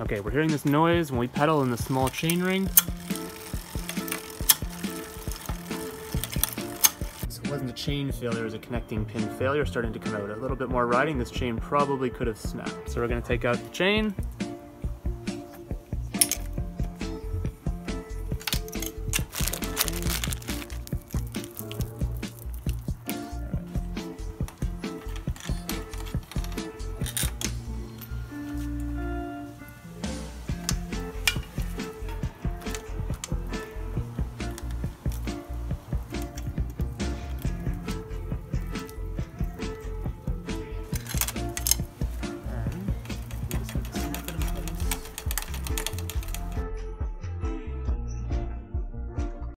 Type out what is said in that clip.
Okay, we're hearing this noise when we pedal in the small chain ring. So it wasn't a chain failure, it was a connecting pin failure starting to come out. A little bit more riding, this chain probably could have snapped. So we're gonna take out the chain,